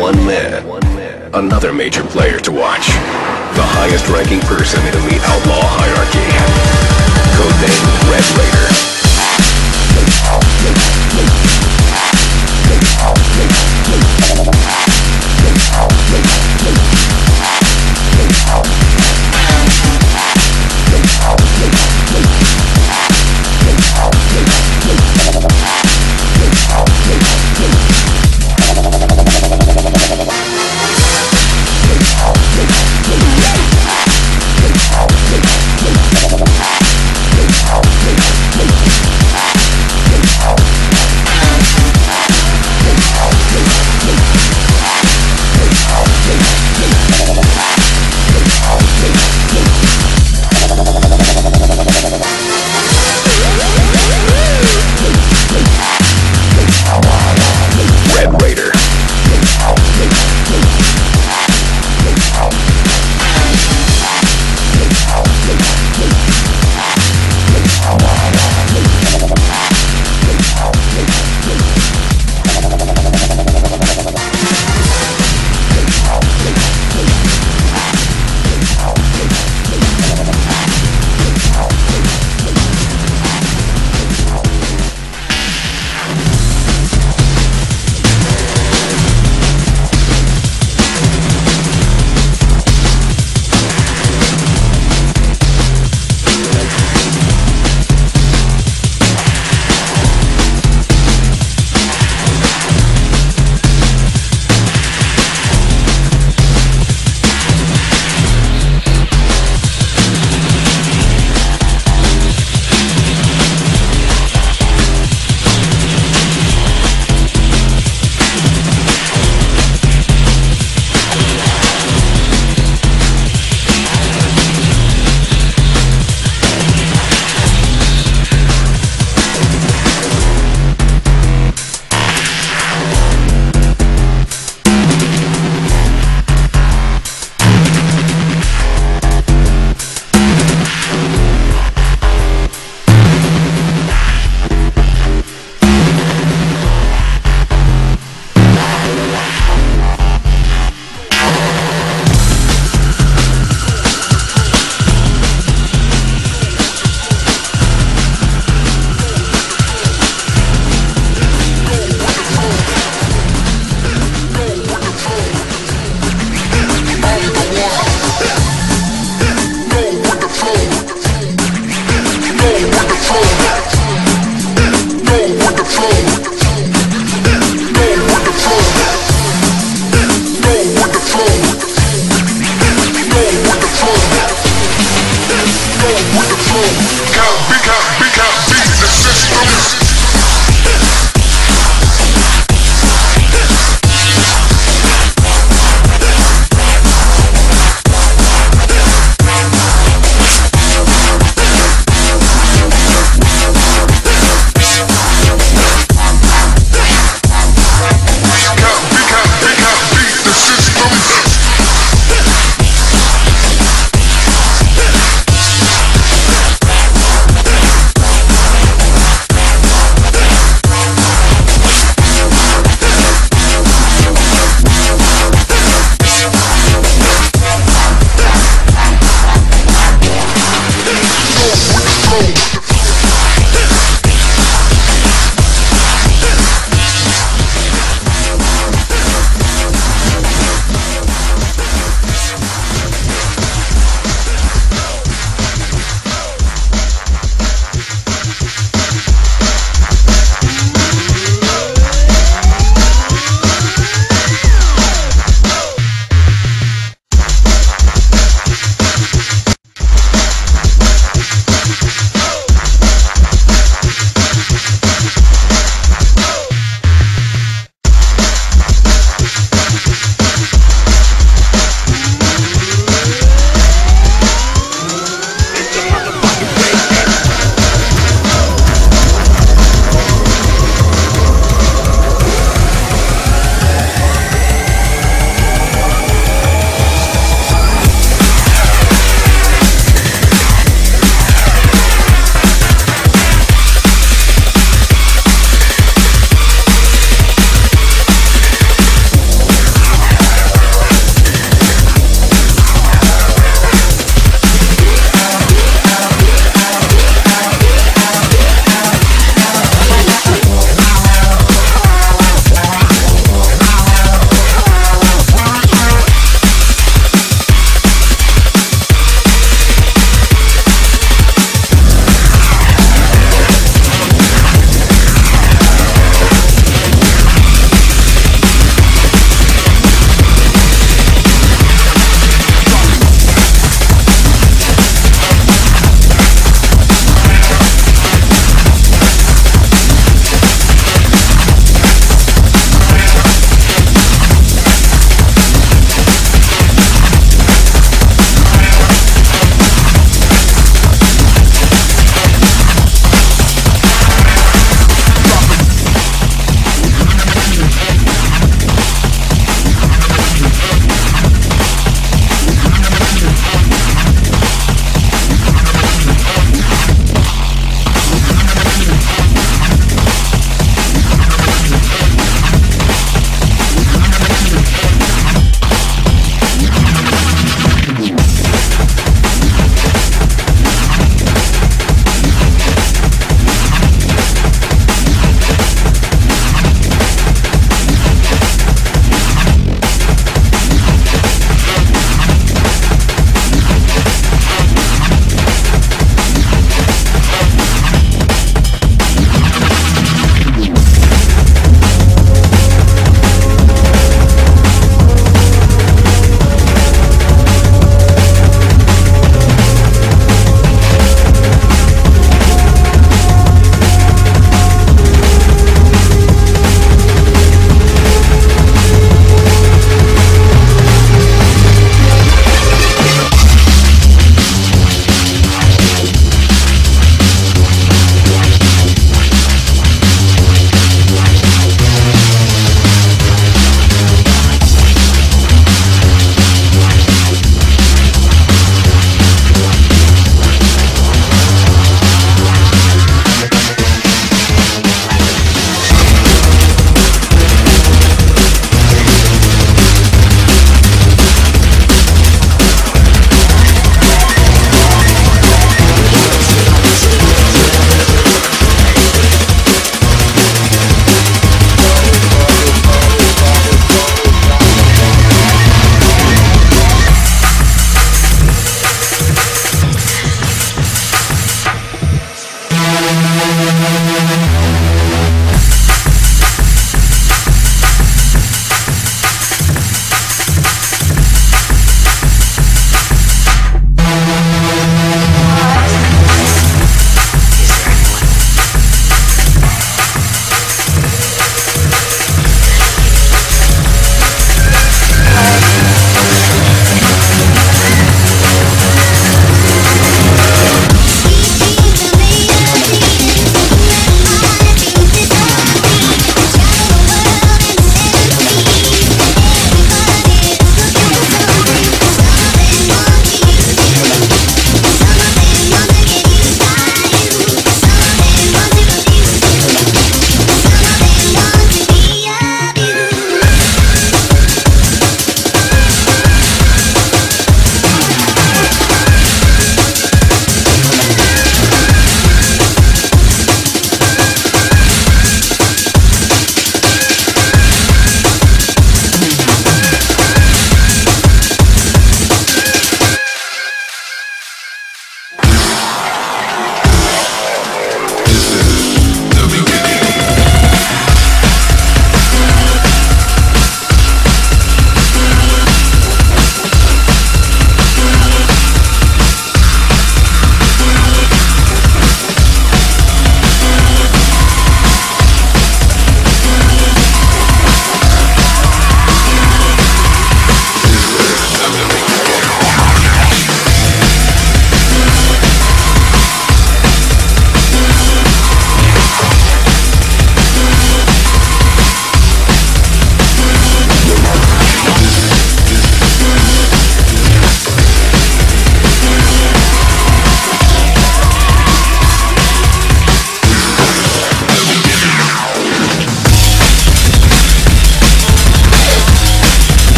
one man, another major player to watch. The highest ranking person in the outlaw hierarchy. Codename Red Raider.